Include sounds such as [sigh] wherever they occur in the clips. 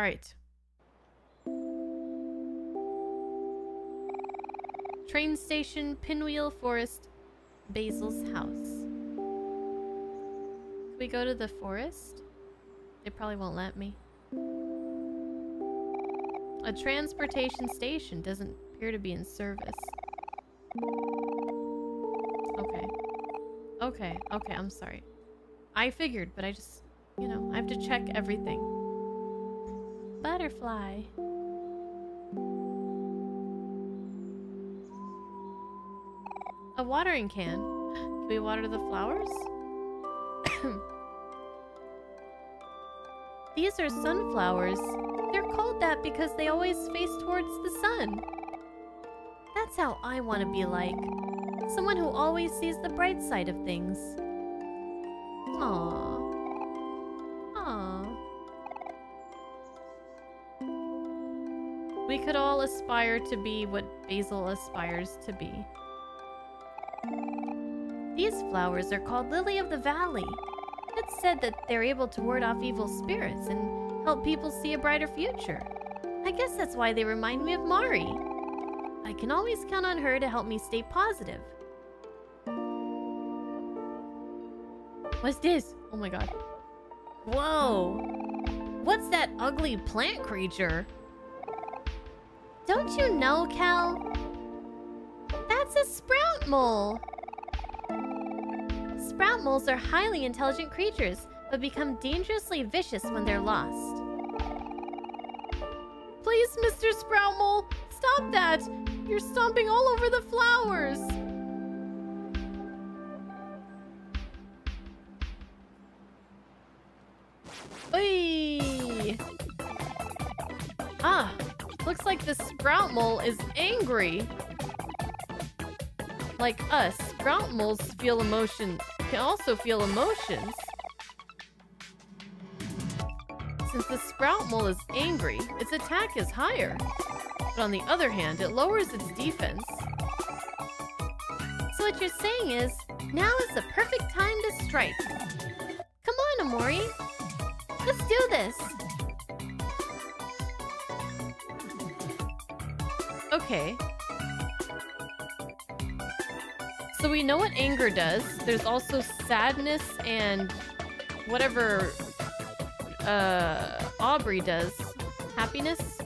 Alright. Train station, Pinwheel Forest, Basil's house. Can we go to the forest? They probably won't let me. A transportation station doesn't appear to be in service. Okay. Okay, okay, I'm sorry. I figured, but I just, you know, I have to check everything. Butterfly. A watering can. Can we water the flowers? [coughs] These are sunflowers. They're called that because they always face towards the sun. That's how I want to be like. Someone who always sees the bright side of things. Aww. Aspire to be what Basil aspires to be. These flowers are called Lily of the Valley. It's said that they're able to ward off evil spirits and help people see a brighter future. I guess that's why they remind me of Mari. I can always count on her to help me stay positive. What's this? Oh my god. Whoa! What's that ugly plant creature? Don't you know, Kel? That's a sprout mole! Sprout moles are highly intelligent creatures, but become dangerously vicious when they're lost. Please, Mr. Sprout Mole, stop that! You're stomping all over the flowers! Oy! Looks like the Sprout Mole is angry. Like us, Sprout Moles feel emotion, can also feel emotions. Since the Sprout Mole is angry, its attack is higher. But on the other hand, it lowers its defense. So what you're saying is, now is the perfect time to strike. Come on, Omori. Let's do this. Okay. So we know what anger does. There's also sadness and whatever uh, Aubrey does. Happiness?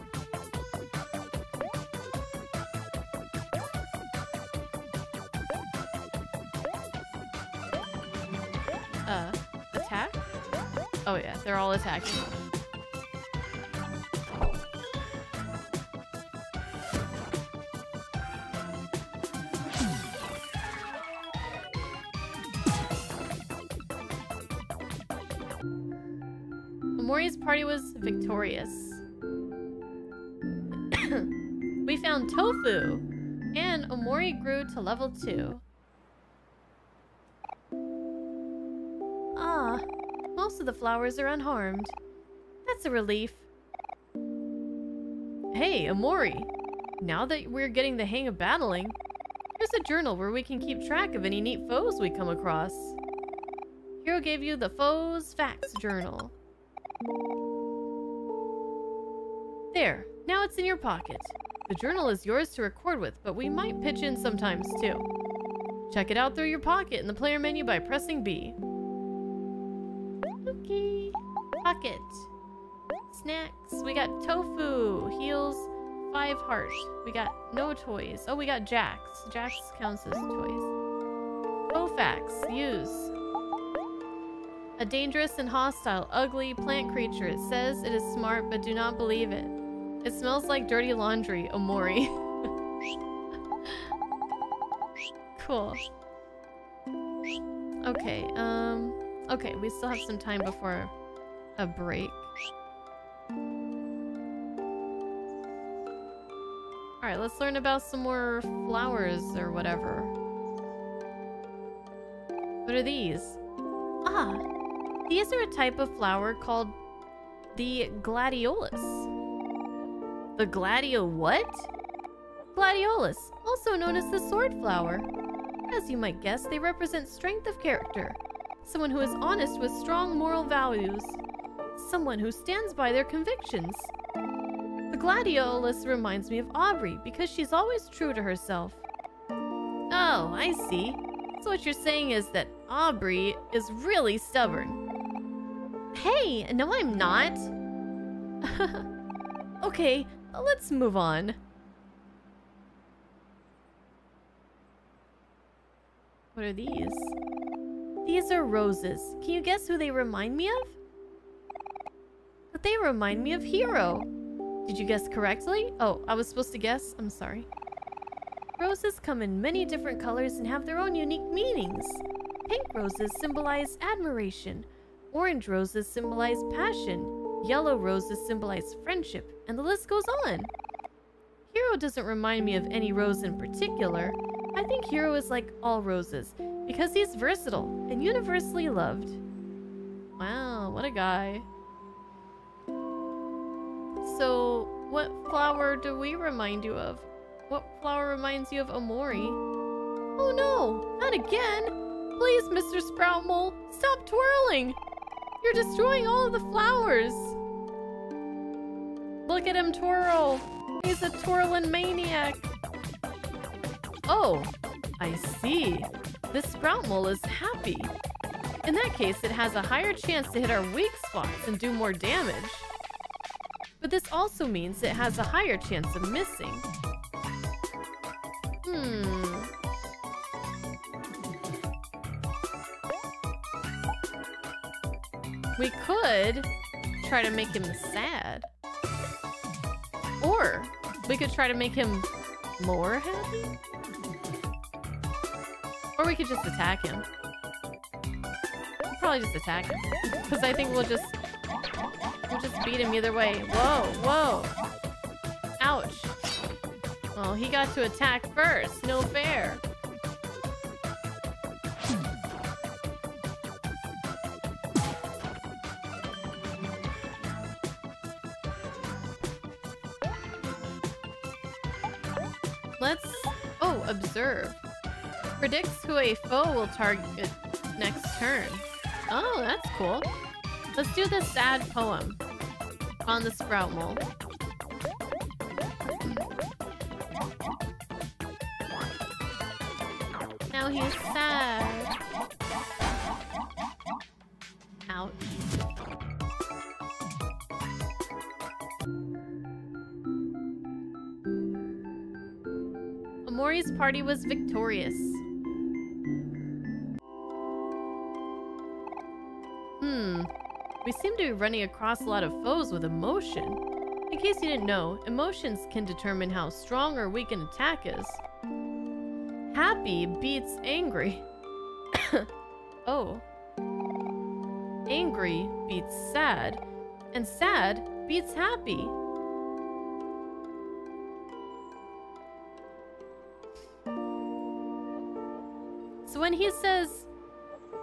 Uh, attack? Oh yeah, they're all attacking. Victorious. [coughs] we found tofu, and Omori grew to level 2. Ah, most of the flowers are unharmed. That's a relief. Hey, Omori! Now that we're getting the hang of battling, here's a journal where we can keep track of any neat foes we come across. Hero gave you the Foes Facts Journal. There, now it's in your pocket. The journal is yours to record with, but we might pitch in sometimes too. Check it out through your pocket in the player menu by pressing B. Okay. Pocket. Snacks. We got tofu. Heals. Five hearts. We got no toys. Oh, we got jacks. Jacks counts as toys. Kofax. Use. A dangerous and hostile, ugly plant creature. It says it is smart, but do not believe it. It smells like dirty laundry, Omori. [laughs] cool. Okay, um... Okay, we still have some time before a break. Alright, let's learn about some more flowers or whatever. What are these? Ah, these are a type of flower called the gladiolus. The gladio what? Gladiolus, also known as the sword flower. As you might guess, they represent strength of character. Someone who is honest with strong moral values. someone who stands by their convictions. The gladiolus reminds me of Aubrey because she's always true to herself. Oh, I see. So what you're saying is that Aubrey is really stubborn. Hey, no I'm not. [laughs] okay, let's move on. What are these? These are roses. Can you guess who they remind me of? But they remind me of Hero. Did you guess correctly? Oh, I was supposed to guess? I'm sorry. Roses come in many different colors and have their own unique meanings. Pink roses symbolize admiration. Orange roses symbolize passion. Yellow roses symbolize friendship. And the list goes on. Hero doesn't remind me of any rose in particular. I think Hero is like all roses because he's versatile and universally loved. Wow, what a guy. So, what flower do we remind you of? What flower reminds you of Omori? Oh no, not again! Please, Mr. Sproutmole, stop twirling! You're destroying all of the flowers! Look at him twirl! He's a twirling maniac! Oh, I see. This Sproutmole is happy. In that case, it has a higher chance to hit our weak spots and do more damage. But this also means it has a higher chance of missing. Hmm. We could try to make him sad. Or we could try to make him more happy? Or we could just attack him. We'll probably just attack him. Because I think we'll just... We'll just beat him either way. Whoa, whoa. Ouch. Well, he got to attack first. No fair. A foe will target next turn. Oh, that's cool. Let's do the sad poem on the sprout mole. Now he's sad. Ouch. Omori's party was victorious. Seem to be running across a lot of foes with emotion. In case you didn't know, emotions can determine how strong or weak an attack is. Happy beats angry. [coughs] oh. Angry beats sad. And sad beats happy. So when he says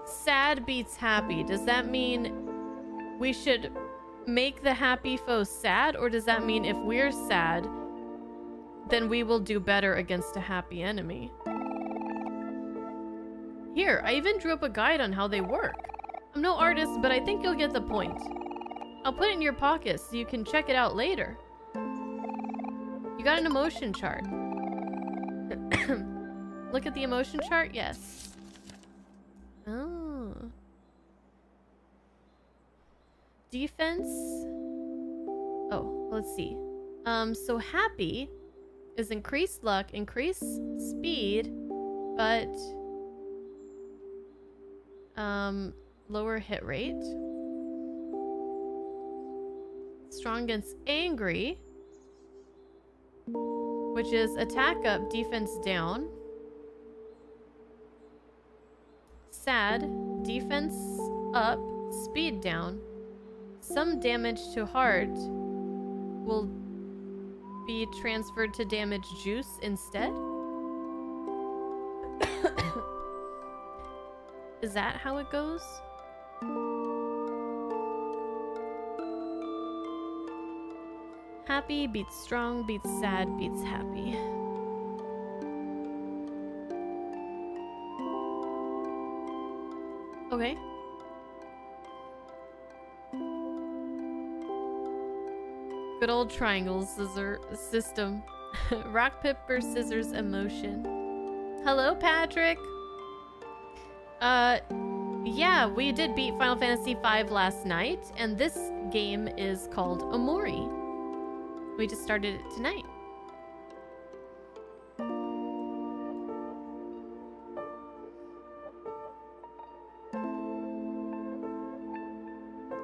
sad beats happy, does that mean we should make the happy foe sad? Or does that mean if we're sad, then we will do better against a happy enemy? Here, I even drew up a guide on how they work. I'm no artist, but I think you'll get the point. I'll put it in your pocket so you can check it out later. You got an emotion chart. [coughs] Look at the emotion chart? Yes. Oh. Defense. Oh, let's see. Um, so happy is increased luck, increased speed, but um, lower hit rate. Strong against angry, which is attack up, defense down. Sad, defense up, speed down. Some damage to heart will be transferred to damage juice instead. [coughs] Is that how it goes? Happy beats strong, beats sad, beats happy. Okay. Good old triangle scissor system. [laughs] Rock, paper, scissors, emotion. Hello, Patrick. Uh, yeah, we did beat Final Fantasy V last night, and this game is called Omori. We just started it tonight.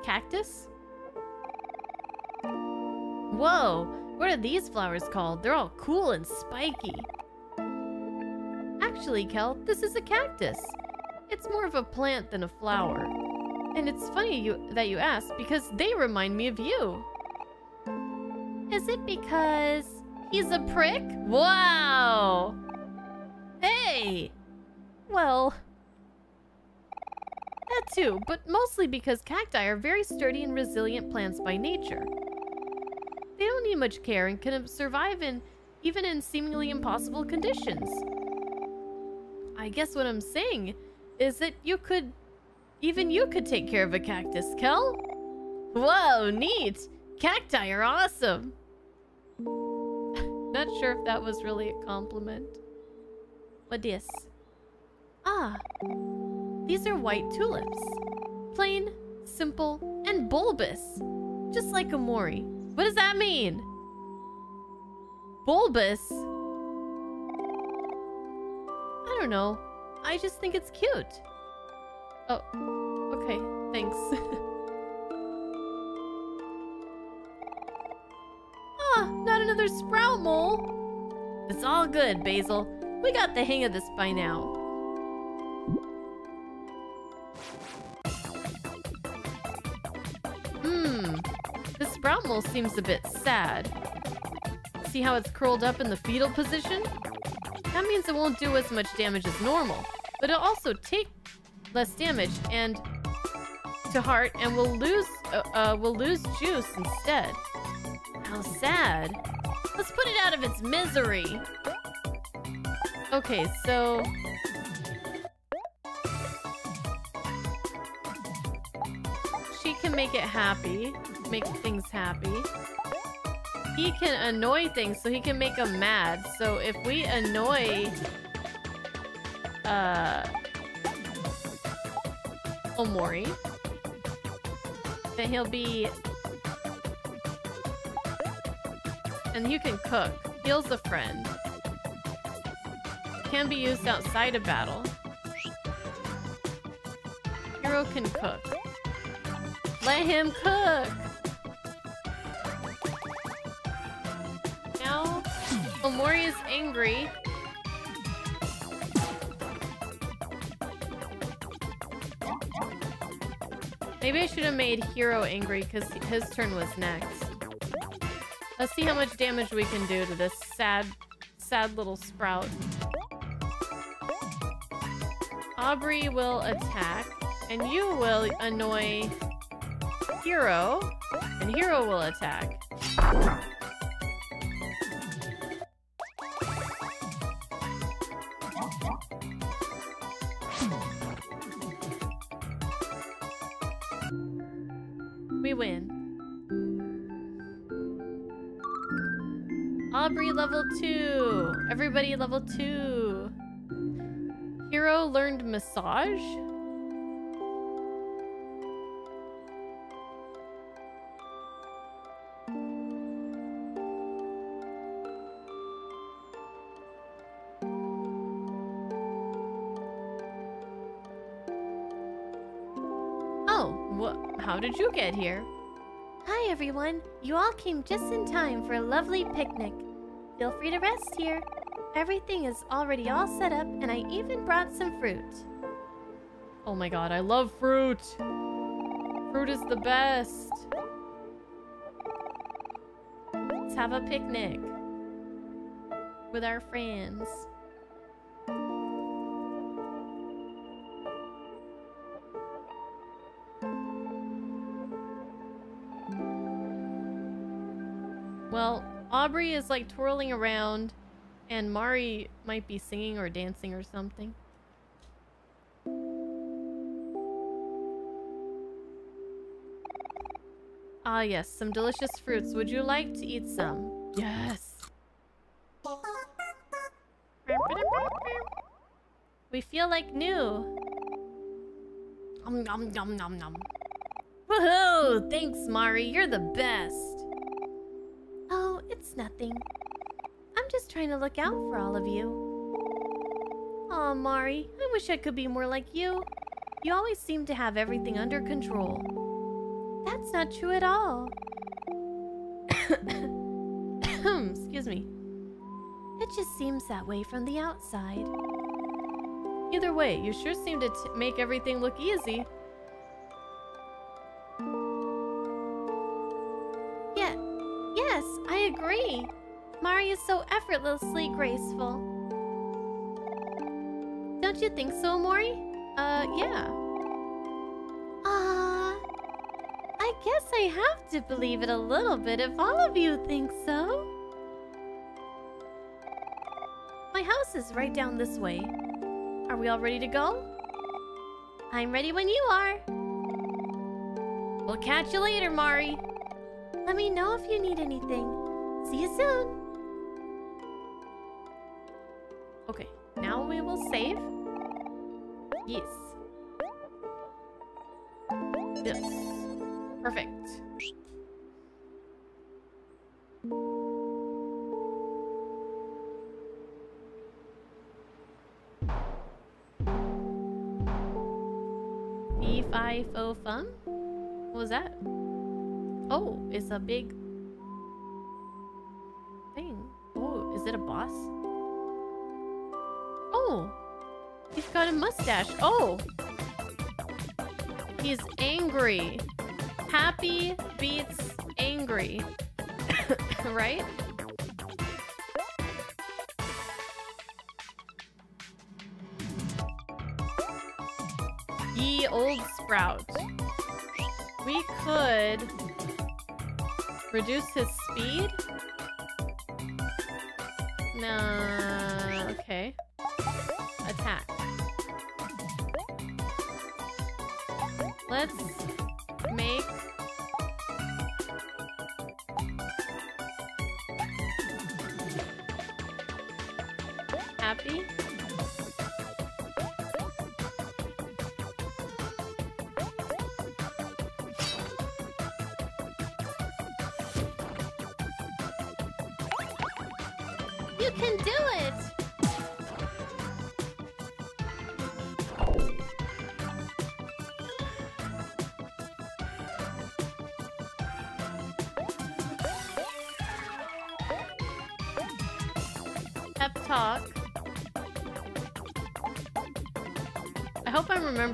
Cactus? Whoa, what are these flowers called? They're all cool and spiky. Actually, Kel, this is a cactus. It's more of a plant than a flower. And it's funny you, that you ask because they remind me of you. Is it because he's a prick? Wow! Hey! Well, that too, but mostly because cacti are very sturdy and resilient plants by nature. Need much care and can survive in even in seemingly impossible conditions. I guess what I'm saying is that you could... Even you could take care of a cactus, Kel. Whoa, neat! Cacti are awesome! [laughs] Not sure if that was really a compliment. What this? Ah, these are white tulips. Plain, simple, and bulbous. Just like Omori. What does that mean? Bulbous? I don't know. I just think it's cute. Oh, okay. Thanks. [laughs] ah, not another sprout mole. It's all good, Basil. We got the hang of this by now. Hmm. This mole seems a bit sad. See how it's curled up in the fetal position? That means it won't do as much damage as normal, but it'll also take less damage and to heart and will lose uh, uh, will lose juice instead. How sad. Let's put it out of its misery. Okay, so make it happy, make things happy he can annoy things, so he can make them mad. So if we annoy... Uh... Omori, then he'll be... And you can cook. Heals a friend. Can be used outside of battle. Hero can cook. Let him cook! Now, Omori is angry. Maybe I should have made Hero angry because his turn was next. Let's see how much damage we can do to this sad, sad little sprout. Aubrey will attack, and you will annoy Hero, and Hero will attack. We win. Aubrey level 2. Everybody level 2. Hero learned massage? How did you get here? Hi, everyone. You all came just in time for a lovely picnic. Feel free to rest here. Everything is already all set up, and I even brought some fruit. Oh my god, I love fruit! Fruit is the best! Let's have a picnic with our friends. Aubrey is like twirling around and Mari might be singing or dancing or something. Ah, yes, some delicious fruits. Would you like to eat some? Yes. We feel like new. Um, nom, nom, nom, nom. Woohoo! Thanks, Mari. You're the best. Nothing. I'm just trying to look out for all of you. Aw, Mari. I wish I could be more like you. You always seem to have everything under control. That's not true at all. [coughs] Excuse me. It just seems that way from the outside. Either way, you sure seem to make everything look easy. Mari is so effortlessly graceful. Don't you think so, Mori? Uh, yeah. Ah, I guess I have to believe it a little bit if all of you think so. My house is right down this way. Are we all ready to go? I'm ready when you are. We'll catch you later, Mari. Let me know if you need anything. See you soon. Yes. Yes. Perfect. E5 fo fun? What was that? Oh, it's a big thing. Oh, is it a boss? Got a mustache. Oh, he's angry. Happy beats angry. [laughs] right? Ye old sprout. We could reduce his speed. No, Let's make happy.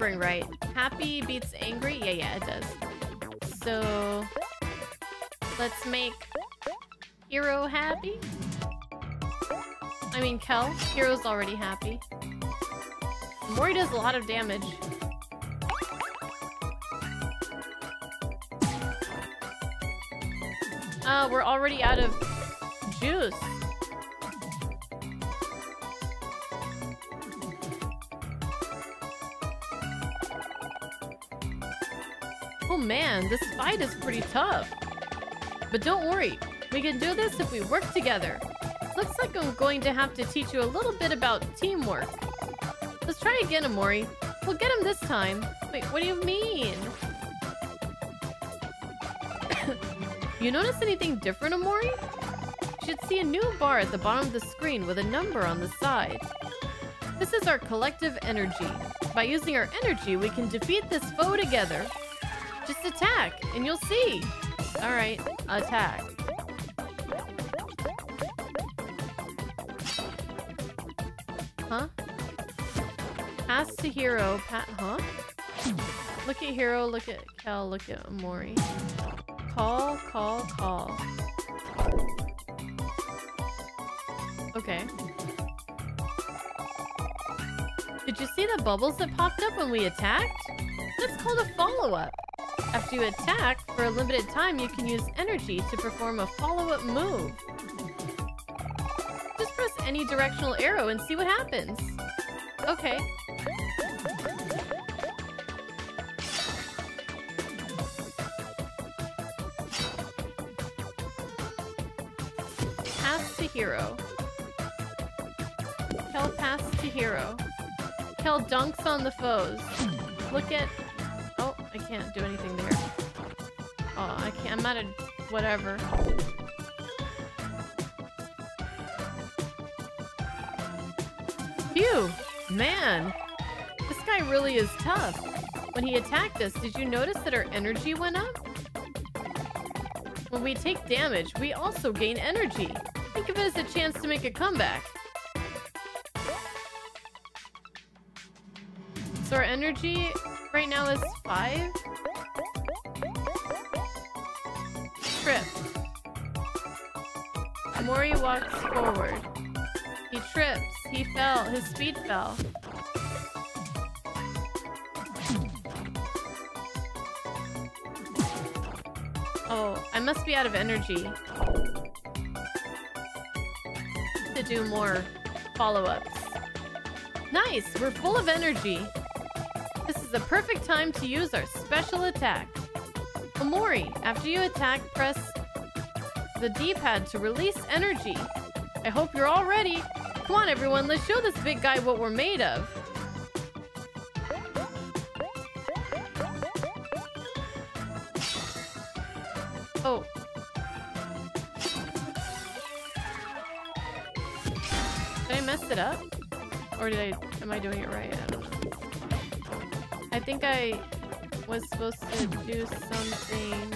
Remembering right. Happy beats angry? Yeah, yeah, it does. So let's make Hero happy. I mean, Kel. Hero's already happy. Mori does a lot of damage. Uh, we're already out of juice. Man, this fight is pretty tough. But don't worry, we can do this if we work together. Looks like I'm going to have to teach you a little bit about teamwork. Let's try again, Omori. We'll get him this time. Wait, what do you mean? [coughs] you notice anything different, Omori? You should see a new bar at the bottom of the screen with a number on the side. This is our collective energy. By using our energy, we can defeat this foe together. Just attack, and you'll see. Alright, attack. Huh? Pass to Hero, pat, huh? Look at Hero, look at Kel, look at Mori. Call, call, call. Okay. Did you see the bubbles that popped up when we attacked? That's called a follow-up. After you attack, for a limited time, you can use energy to perform a follow-up move. Just press any directional arrow and see what happens. Okay. Pass to hero. Kel pass to hero. Kel dunks on the foes. Look at can't do anything there. Oh, I can't. I'm at a... whatever. Phew! Man! This guy really is tough. When he attacked us, did you notice that our energy went up? When we take damage, we also gain energy. Think of it as a chance to make a comeback. So our energy right now is 5? Trip. Mori walks forward. He trips. He fell. His speed fell. Oh, I must be out of energy. To do more follow-ups. Nice! We're full of energy. The perfect time to use our special attack. Omori, after you attack, press the D-pad to release energy. I hope you're all ready. Come on, everyone, let's show this big guy what we're made of. Oh. Did I mess it up? Or did I, am I doing it right? I don't know. I think I was supposed to do something.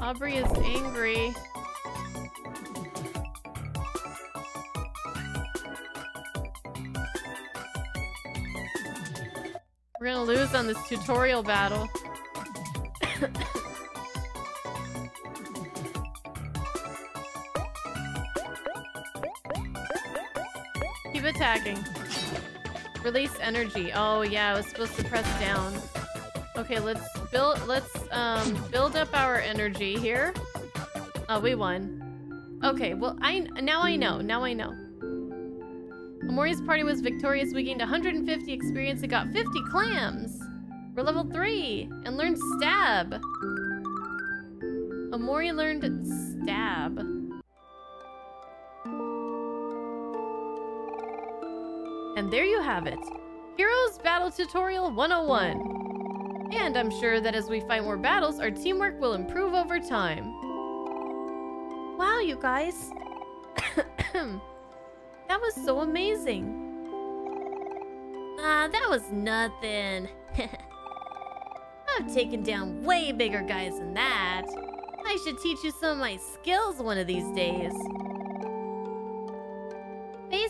Aubrey is angry. We're gonna lose on this tutorial battle. Attacking. Release energy. Oh yeah, I was supposed to press down. Okay, let's build let's um build up our energy here. Oh, we won. Okay, well I now I know. Now I know. Omori's party was victorious. We gained 150 experience and got 50 clams. We're level 3 and learned stab. Omori learned stab. And there you have it. Heroes Battle Tutorial 101. And I'm sure that as we fight more battles, our teamwork will improve over time. Wow, you guys. [coughs] that was so amazing. Ah, that was nothing. [laughs] I've taken down way bigger guys than that. I should teach you some of my skills one of these days.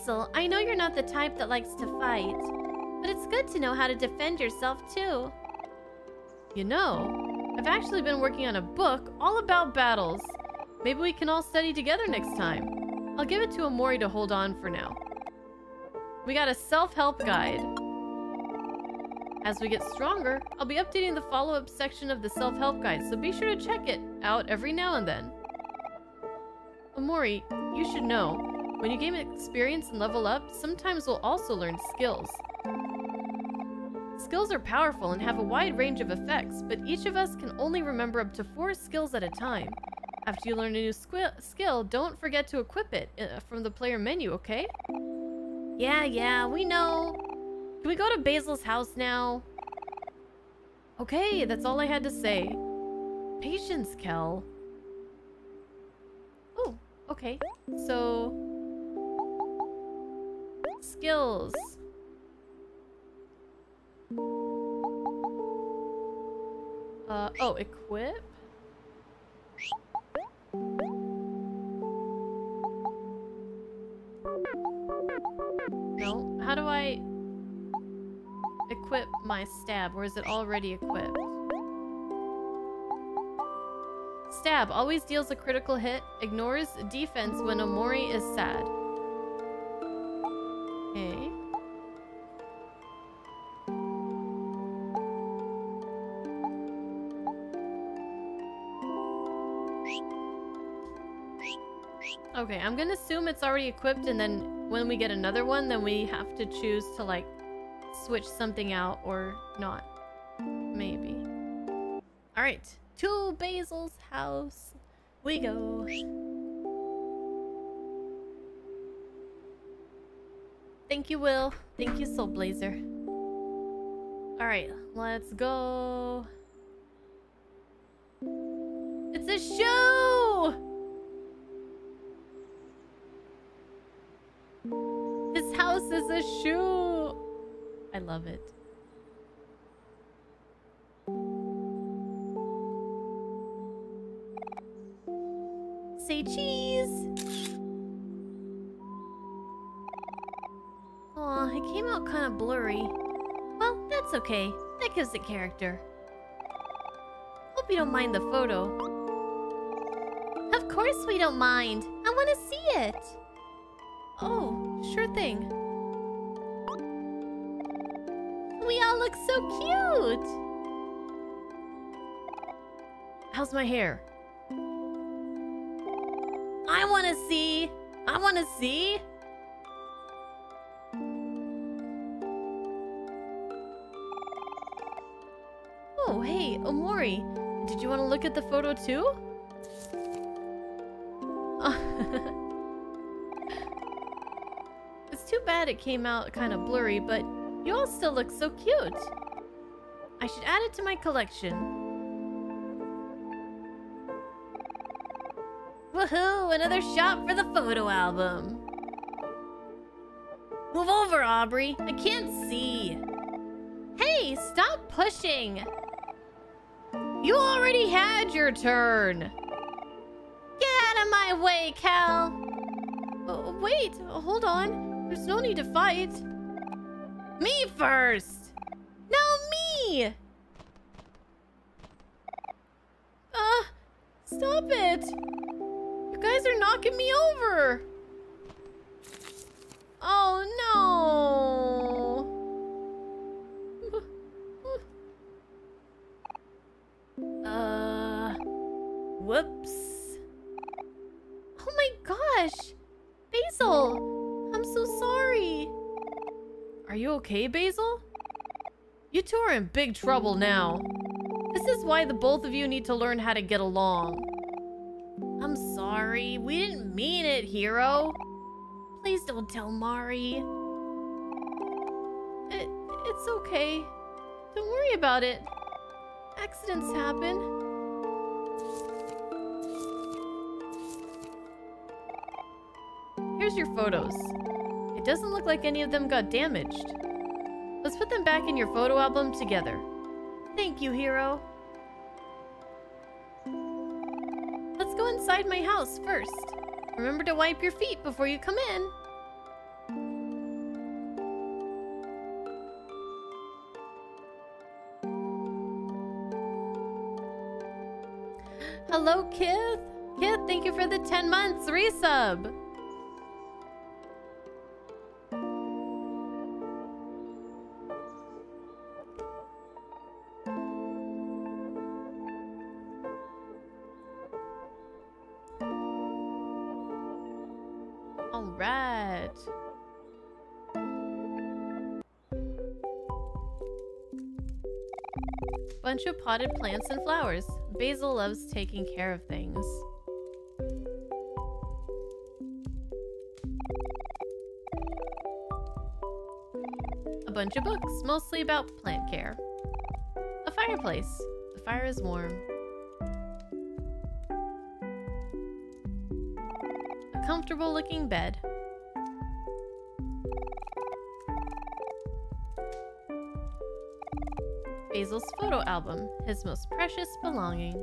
Basil, I know you're not the type that likes to fight, but it's good to know how to defend yourself too. You know, I've actually been working on a book all about battles. Maybe we can all study together next time. I'll give it to Omori to hold on for now. We got a self-help guide. As we get stronger, I'll be updating the follow-up section of the self-help guide, so be sure to check it out every now and then. Omori, you should know, when you gain experience and level up, sometimes we'll also learn skills. Skills are powerful and have a wide range of effects, but each of us can only remember up to four skills at a time. After you learn a new skill, don't forget to equip it uh, from the player menu, okay? Yeah, yeah, we know. Can we go to Basil's house now? Okay, that's all I had to say. Patience, Kel. Oh, okay. So... Skills. Uh, oh, equip? No, how do I equip my stab, or is it already equipped? Stab always deals a critical hit, ignores defense when Omori is sad. Assume it's already equipped and then when we get another one, then we have to choose to like switch something out or not. Maybe. Alright. To Basil's house we go. Thank you, Will. Thank you, Soul Blazer. Alright, let's go. Is a shoe! I love it. Say cheese! Aw, it came out kind of blurry. Well, that's okay. That gives it character. Hope you don't mind the photo. Of course we don't mind. I want to see it. Oh, sure thing. We all look so cute. How's my hair? I want to see. I want to see. Oh, hey, Omori. Did you want to look at the photo too? [laughs] it's too bad it came out kind of blurry, but you all still look so cute. I should add it to my collection. Woohoo! Another shot for the photo album. Move over, Aubrey. I can't see. Hey, stop pushing. You already had your turn. Get out of my way, Kel. Oh, wait, hold on. There's no need to fight. Me first. No, me. Uh, stop it. You guys are knocking me over. Oh, no. Okay, Basil? You two are in big trouble now. This is why the both of you need to learn how to get along. I'm sorry. We didn't mean it, Hero. Please don't tell Mari. It, it's okay. Don't worry about it. Accidents happen. Here's your photos. It doesn't look like any of them got damaged. Let's put them back in your photo album together. Thank you, hero. Let's go inside my house first. Remember to wipe your feet before you come in. Hello, Kith. Kith, thank you for the 10 months resub. Bunch of potted plants and flowers. Basil loves taking care of things. A bunch of books, mostly about plant care. A fireplace. The fire is warm. A comfortable looking bed. Basil's photo album, his most precious belonging.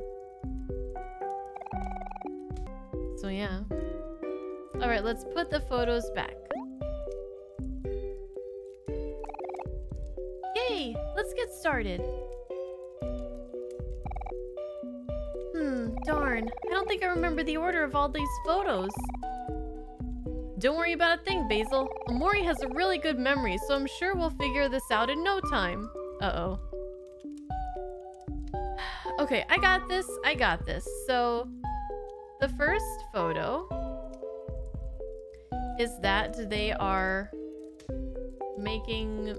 So yeah. Alright, let's put the photos back. Yay! Let's get started. Hmm, darn. I don't think I remember the order of all these photos. Don't worry about a thing, Basil. Omori has a really good memory, so I'm sure we'll figure this out in no time. Uh-oh. Okay, I got this. I got this. So, the first photo is that they are making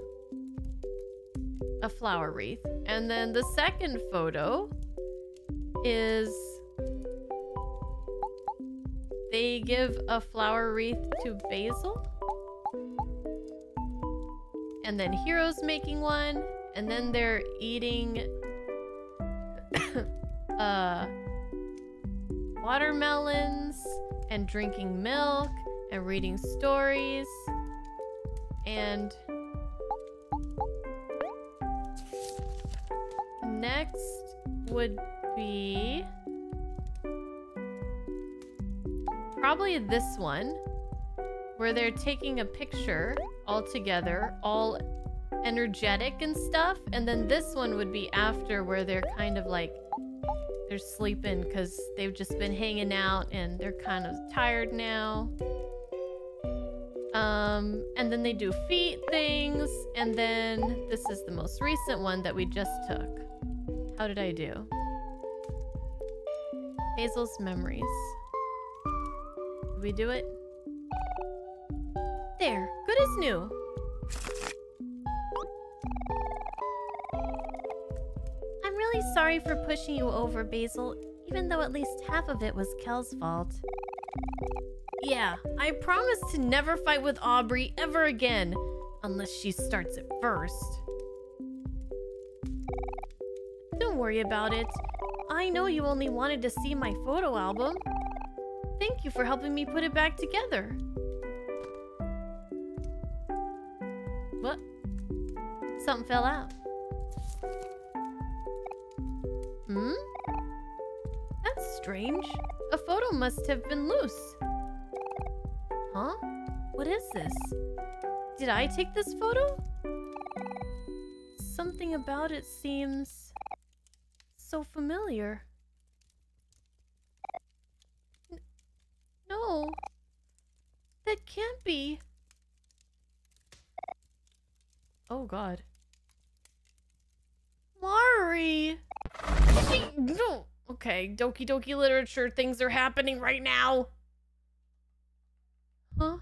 a flower wreath. And then the second photo is they give a flower wreath to Basil. And then Hero's making one. And then they're eating uh, watermelons and drinking milk and reading stories. And next would be probably this one where they're taking a picture all together, all energetic and stuff. And then this one would be after where they're kind of like they're sleeping because they've just been hanging out and they're kind of tired now. Um, and then they do feet things, and then this is the most recent one that we just took. How did I do? Hazel's memories. Did we do it? There, good as new. Sorry for pushing you over, Basil, even though at least half of it was Kel's fault. Yeah, I promise to never fight with Aubrey ever again, unless she starts it first. Don't worry about it. I know you only wanted to see my photo album. Thank you for helping me put it back together. What? Something fell out. Strange. A photo must have been loose. Huh? What is this? Did I take this photo? Something about it seems so familiar. N no. That can't be. Oh god. Mari! No! Okay, Doki Doki Literature, things are happening right now! Huh?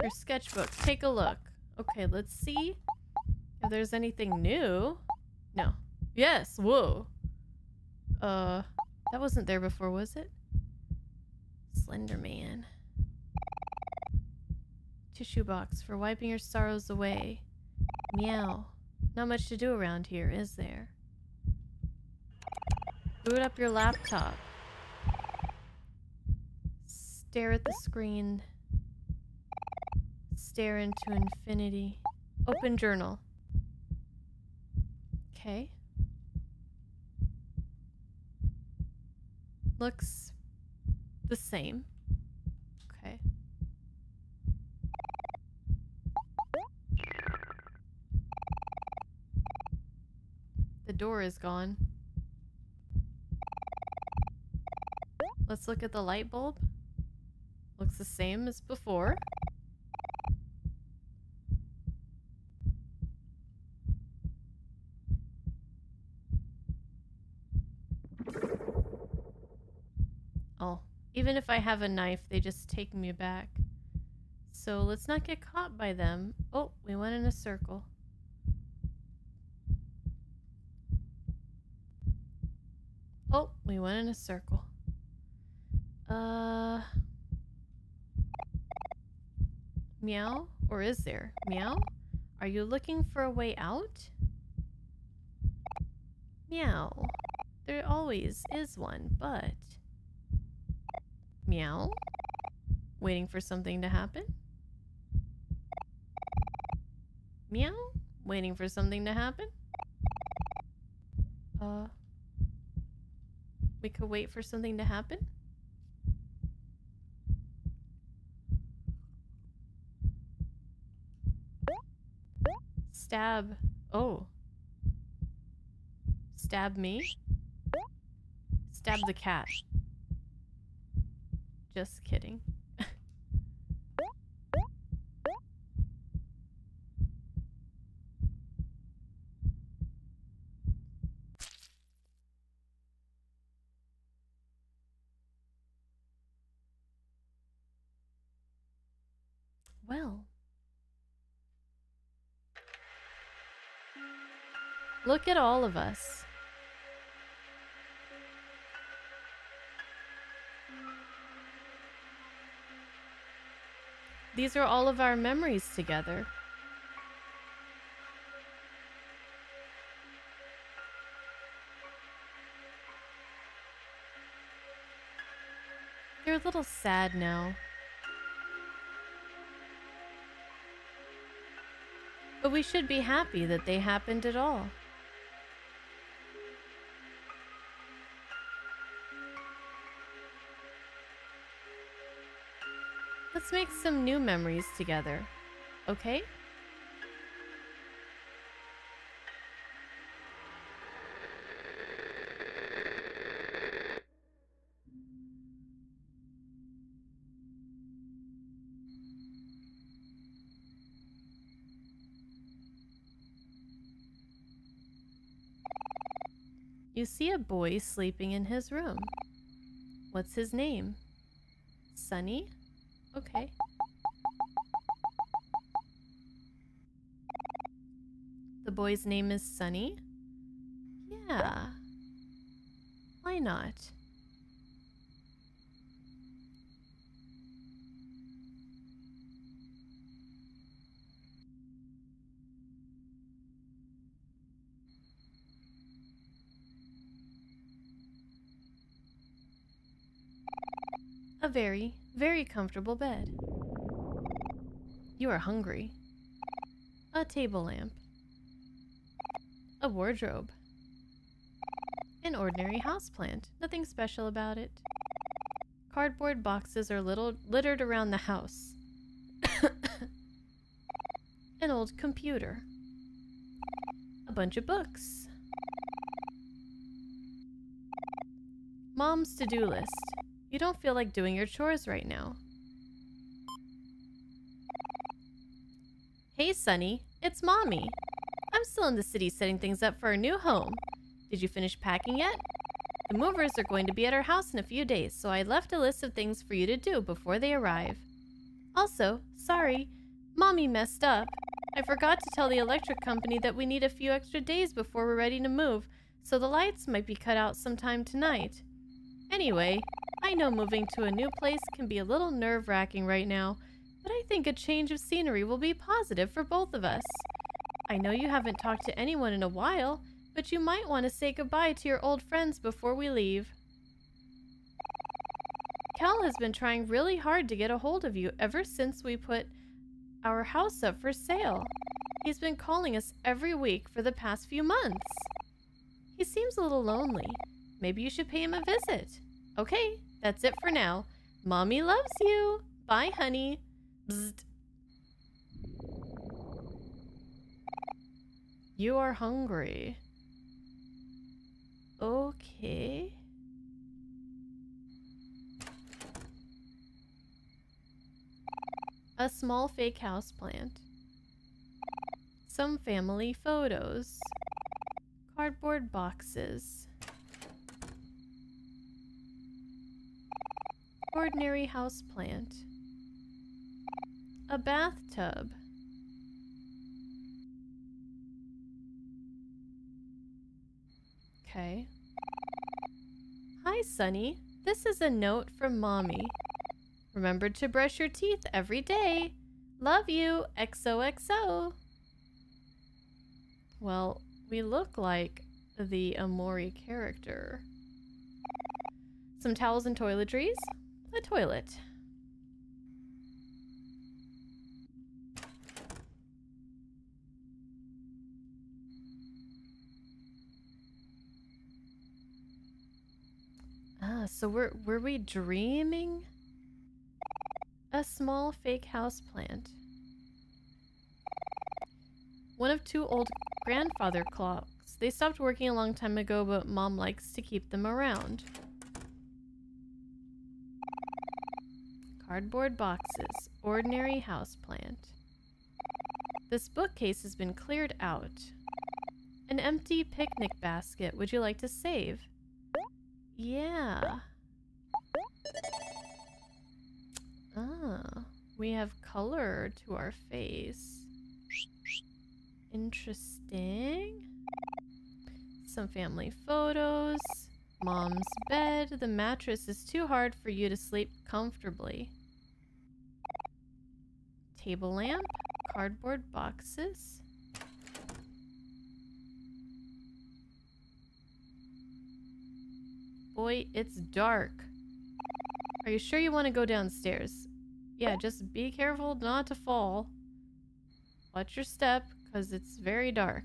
Your sketchbook. Take a look. Okay, let's see if there's anything new. No. Yes, whoa. Uh, that wasn't there before, was it? Slender Man. Tissue box for wiping your sorrows away. Meow. Not much to do around here, is there? Boot up your laptop. Stare at the screen. Stare into infinity. Open journal. Okay. Looks the same. Door is gone. Let's look at the light bulb. Looks the same as before. Oh, even if I have a knife, they just take me back. So let's not get caught by them. Oh, we went in a circle. Oh, we went in a circle. Uh... Meow? Or is there? Meow? Are you looking for a way out? Meow. There always is one, but... Meow? Waiting for something to happen? Meow? Waiting for something to happen? Uh... We could wait for something to happen? Stab. Oh. Stab me? Stab the cat. Just kidding. well, Look at all of us. These are all of our memories together. They're a little sad now. But we should be happy that they happened at all. Let's make some new memories together, okay? You see a boy sleeping in his room. What's his name? Sunny? Okay. The boy's name is Sunny? Yeah. Why not? Very, very comfortable bed. You are hungry. A table lamp. A wardrobe. An ordinary houseplant. Nothing special about it. Cardboard boxes are little littered around the house. [coughs] An old computer. A bunch of books. Mom's to-do list. You don't feel like doing your chores right now. Hey, Sunny. It's Mommy. I'm still in the city setting things up for our new home. Did you finish packing yet? The movers are going to be at our house in a few days, so I left a list of things for you to do before they arrive. Also, sorry, Mommy messed up. I forgot to tell the electric company that we need a few extra days before we're ready to move, so the lights might be cut out sometime tonight. Anyway, I know moving to a new place can be a little nerve-wracking right now, but I think a change of scenery will be positive for both of us. I know you haven't talked to anyone in a while, but you might want to say goodbye to your old friends before we leave. Kel has been trying really hard to get a hold of you ever since we put our house up for sale. He's been calling us every week for the past few months. He seems a little lonely. Maybe you should pay him a visit. Okay, that's it for now. Mommy loves you. Bye, honey. Bzzzt. You are hungry. Okay. A small fake house plant. Some family photos. Cardboard boxes. Ordinary house plant. A bathtub. Okay. Hi, Sunny. This is a note from Mommy. Remember to brush your teeth every day. Love you, XOXO. Well, we look like the Omori character. Some towels and toiletries. A toilet. Ah, so were, were we dreaming? A small fake house plant. One of two old grandfather clocks. They stopped working a long time ago, but mom likes to keep them around. Cardboard boxes. Ordinary house plant. This bookcase has been cleared out. An empty picnic basket. Would you like to save? Yeah. Ah, we have color to our face. Interesting. Some family photos. Mom's bed. The mattress is too hard for you to sleep comfortably. Table lamp. Cardboard boxes. Boy, it's dark. Are you sure you want to go downstairs? Yeah, just be careful not to fall. Watch your step, because it's very dark.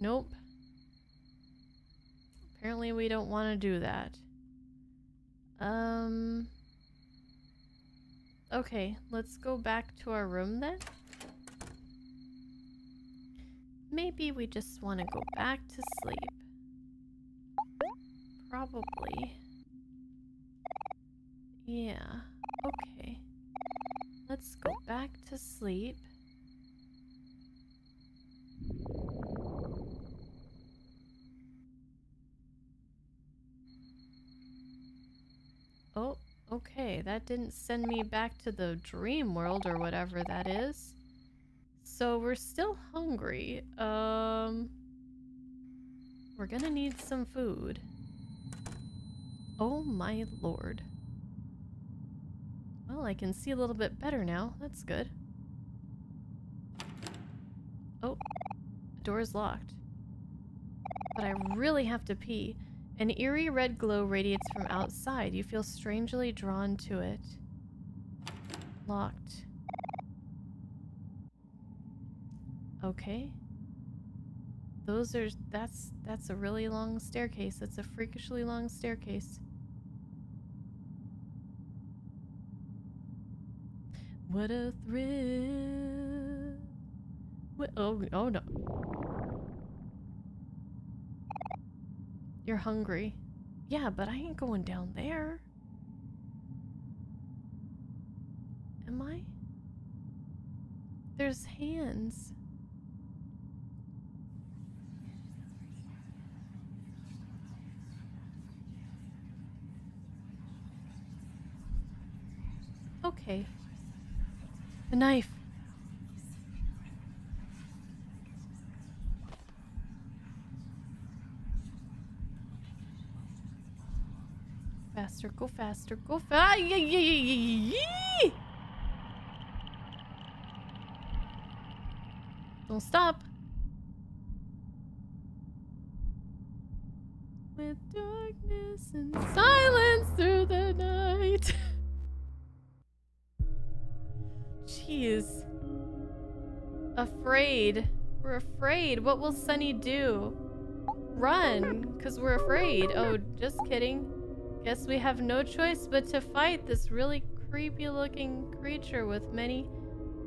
Nope. Apparently we don't want to do that. Um... Okay, let's go back to our room then. Maybe we just want to go back to sleep. Probably. Yeah, okay. Let's go back to sleep. Oh, okay. That didn't send me back to the dream world or whatever that is. So we're still hungry. Um, we're gonna need some food. Oh my lord. Well, I can see a little bit better now. That's good. Oh, door is locked. But I really have to pee. An eerie red glow radiates from outside. You feel strangely drawn to it. Locked. Okay. Those are that's that's a really long staircase. That's a freakishly long staircase. What a thrill. What, oh, oh no. You're hungry. Yeah, but I ain't going down there. Am I? There's hands. Okay. The knife. Faster, go faster, go faster. Don't stop. With darkness and silence through the night. Jeez. Afraid. We're afraid. What will Sunny do? Run, because we're afraid. Oh, just kidding. Guess we have no choice but to fight this really creepy looking creature with many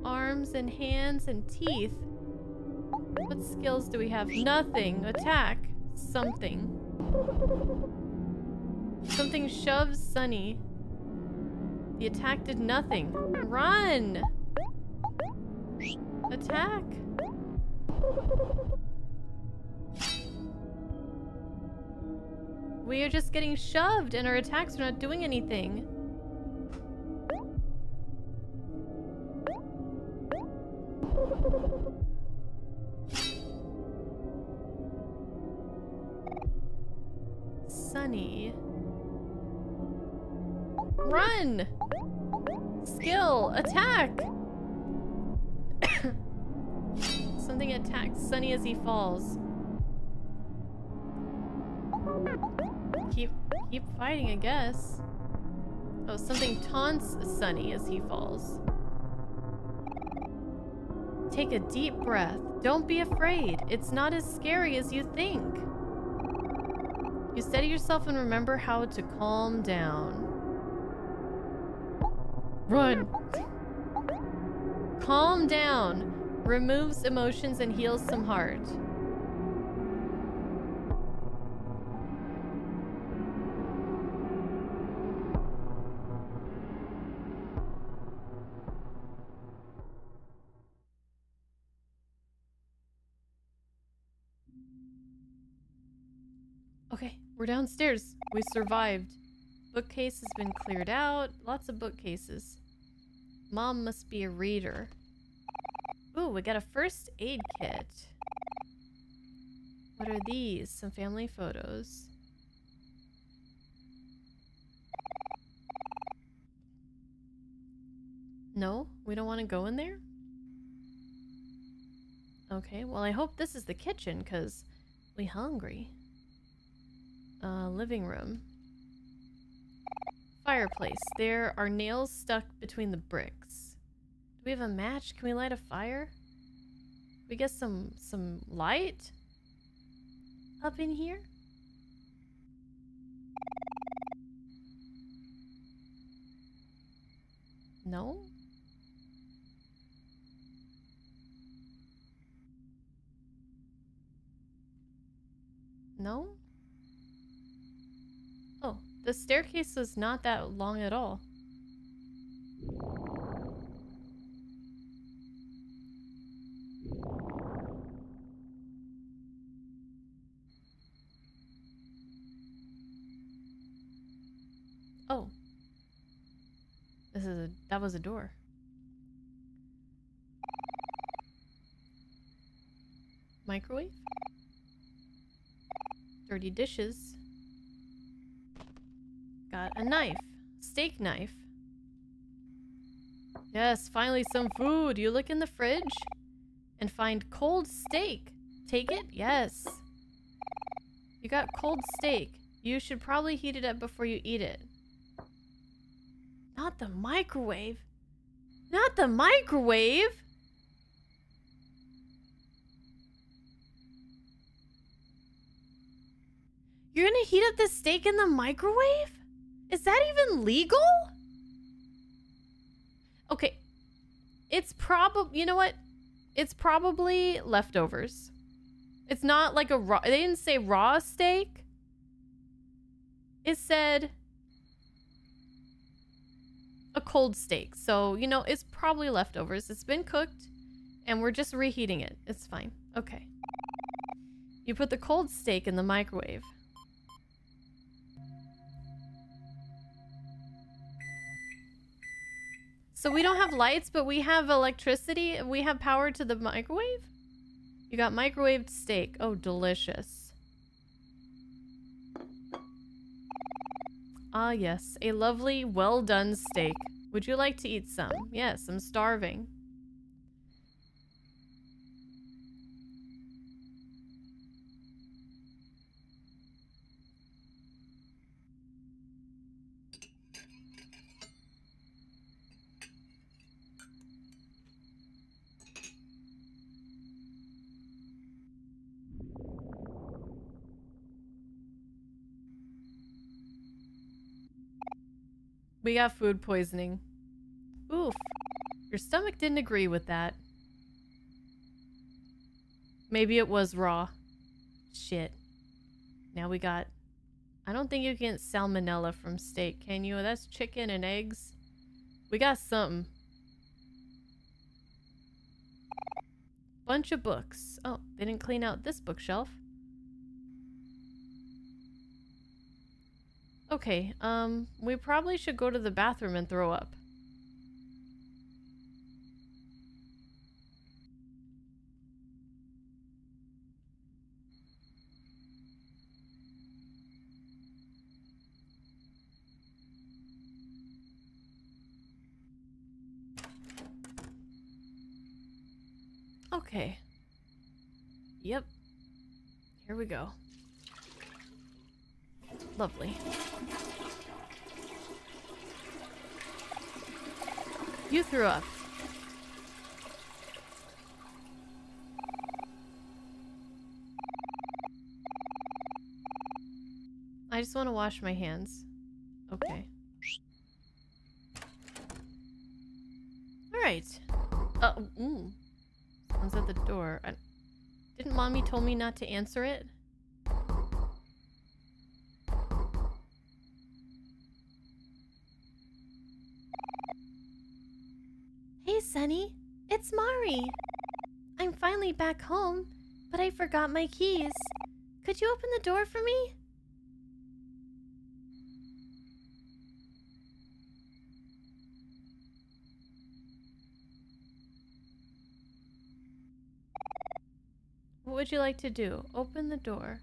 arms and hands and teeth. What skills do we have? Nothing. Attack. Something. Something shoves Sunny. The attack did nothing. Run! Attack! We are just getting shoved and our attacks are not doing anything. Sunny. Run! Skill! Attack! [coughs] Something attacks Sunny as he falls. Keep, fighting, I guess. Oh, something taunts Sunny as he falls. Take a deep breath. Don't be afraid. It's not as scary as you think. You steady yourself and remember how to calm down. Run! Calm down. Removes emotions and heals some heart. We're downstairs. We survived. Bookcase has been cleared out. Lots of bookcases. Mom must be a reader. Ooh, we got a first aid kit. What are these? Some family photos. No? We don't want to go in there? Okay, well I hope this is the kitchen, because we hungry. Uh, living room. Fireplace. There are nails stuck between the bricks. Do we have a match? Can we light a fire? We get some some light up in here? No? No? The staircase is not that long at all. Oh. This is a that was a door. Microwave? Dirty dishes. Got a knife. Steak knife. Yes, finally some food. You look in the fridge and find cold steak. Take it? Yes. You got cold steak. You should probably heat it up before you eat it. Not the microwave. Not the microwave! You're gonna heat up the steak in the microwave? Is that even legal? Okay. It's probably, you know what? It's probably leftovers. It's not like a raw, they didn't say raw steak. It said a cold steak. So, you know, it's probably leftovers. It's been cooked and we're just reheating it. It's fine. Okay. You put the cold steak in the microwave. So we don't have lights, but we have electricity. We have power to the microwave? You got microwaved steak. Oh, delicious. Ah, yes. A lovely, well-done steak. Would you like to eat some? Yes, I'm starving. We got food poisoning. Oof. Your stomach didn't agree with that. Maybe it was raw. Shit. Now we got... I don't think you can get salmonella from steak, can you? That's chicken and eggs. We got something. Bunch of books. Oh, they didn't clean out this bookshelf. Okay, um, we probably should go to the bathroom and throw up. Okay. Yep. Here we go. Lovely. You threw up. I just want to wash my hands. Okay. Alright. Uh, mm. Someone's at the door. I, didn't mommy told me not to answer it? It's Mari. I'm finally back home, but I forgot my keys. Could you open the door for me? What would you like to do? Open the door.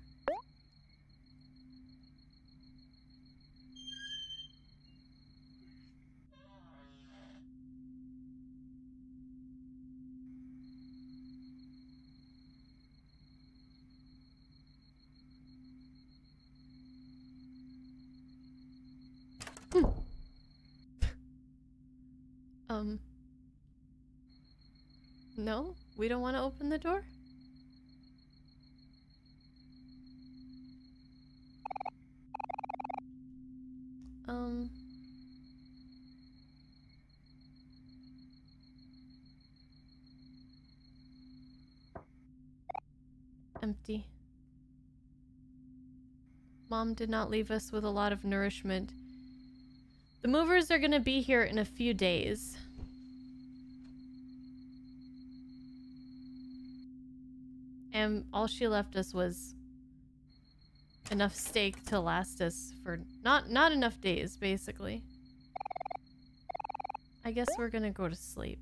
um. No? We don't want to open the door? Um. Empty. Mom did not leave us with a lot of nourishment. The movers are gonna be here in a few days. And all she left us was enough steak to last us for not not enough days, basically. I guess we're gonna go to sleep.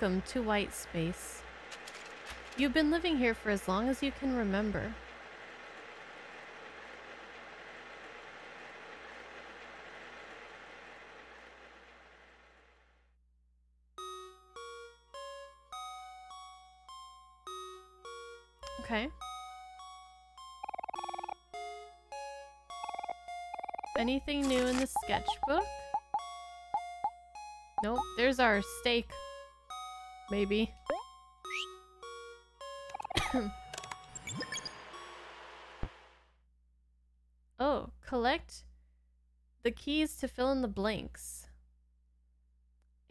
Welcome to White Space. You've been living here for as long as you can remember. Okay. Anything new in the sketchbook? Nope, there's our steak. Maybe. [coughs] oh, collect the keys to fill in the blanks.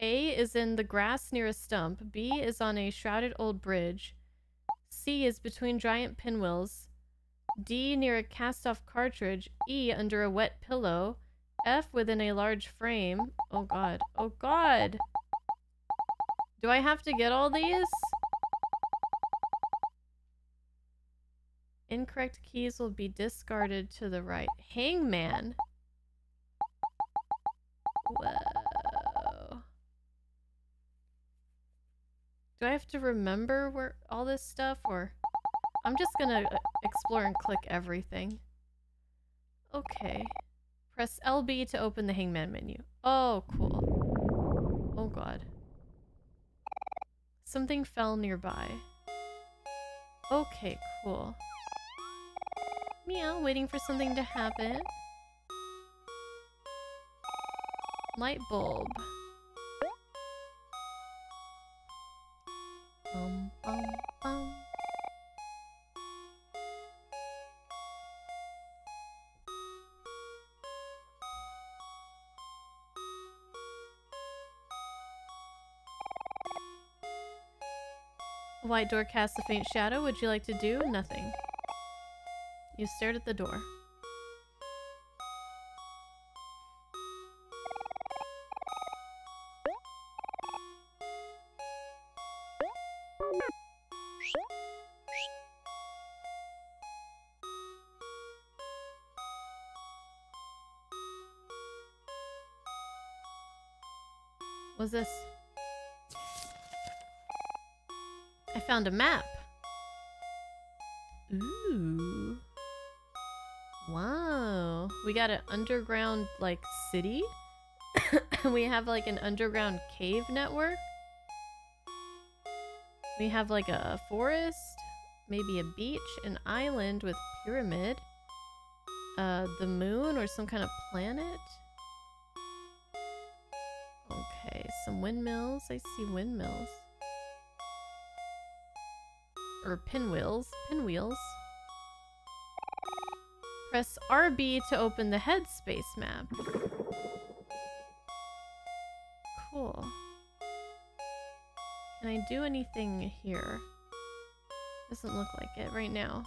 A is in the grass near a stump. B is on a shrouded old bridge. C is between giant pinwheels. D near a cast off cartridge. E under a wet pillow. F within a large frame. Oh god. Oh god. Do I have to get all these? Incorrect keys will be discarded to the right. Hangman. Whoa. Do I have to remember where all this stuff or I'm just gonna uh, explore and click everything. Okay. Press LB to open the hangman menu. Oh, cool. Oh god. Something fell nearby. Okay, cool. Meow, waiting for something to happen. Light bulb. White door casts a faint shadow. Would you like to do? Nothing. You stared at the door. What's this? Found a map. Ooh. Wow. We got an underground, like, city. [coughs] we have, like, an underground cave network. We have, like, a forest. Maybe a beach. An island with pyramid. Uh, the moon or some kind of planet. Okay, some windmills. I see windmills. Or pinwheels. Pinwheels. Press RB to open the headspace map. Cool. Can I do anything here? Doesn't look like it right now.